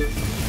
you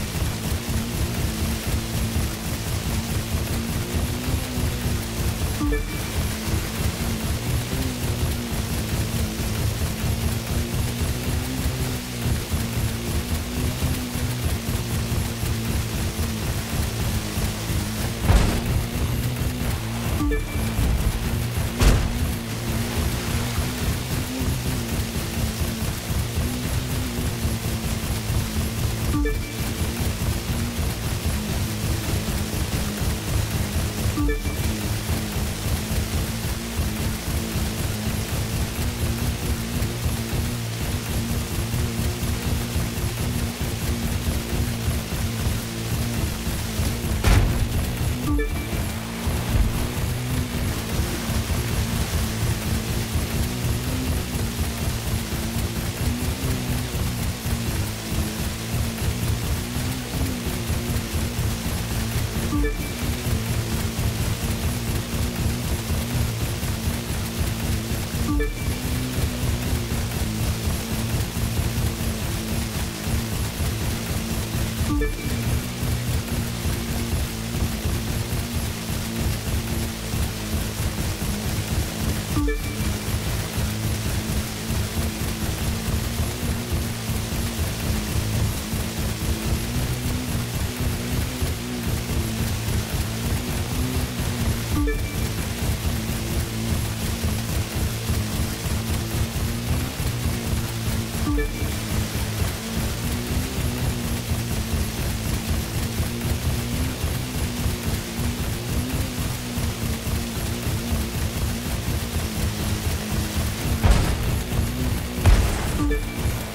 it.